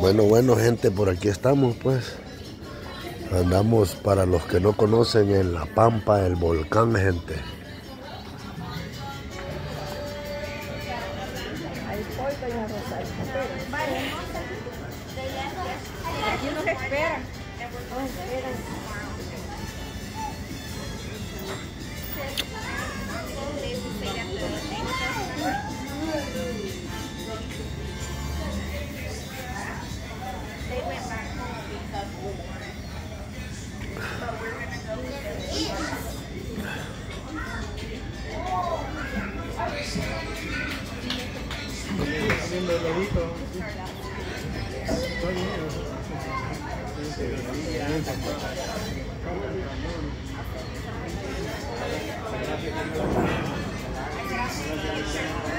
Bueno, bueno, gente, por aquí estamos, pues. Andamos, para los que no conocen, en la pampa del volcán, gente. Aquí nos esperan. haciendo el. Gracias.